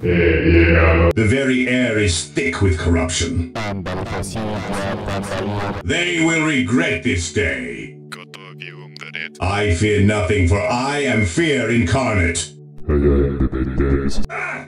The very air is thick with corruption. They will regret this day. I fear nothing, for I am fear incarnate. Ah,